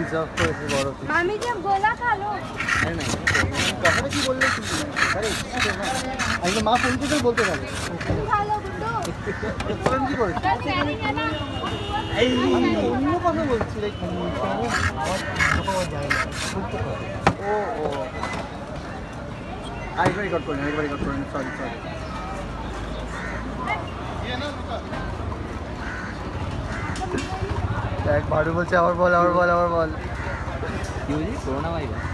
Deserve করেছে বড় আমি যে গোলা খালো কথাটা কি বললে আমি তো মা ফোন করে বলতে পারি ফোন কি করেছে অন্য কথা বলছি ও ও আরেকবার রেকর্ড করেন আরেকবার রেকর্ড করেন সরি সরি এক ভাড়ু বলছে আবার বল আবার বল আবার বল। কি বলছি করোনা ভাইরাস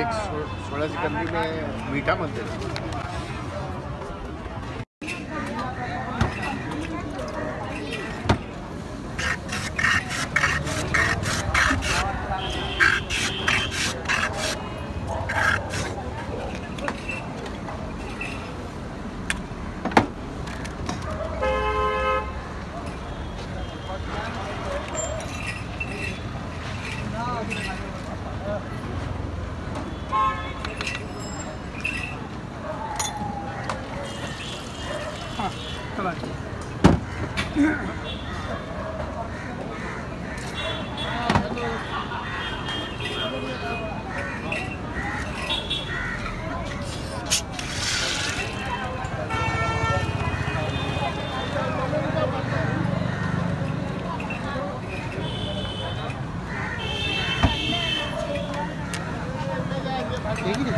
एक सोलह कंपनी में मीठा मंदिर है ठीक देखिए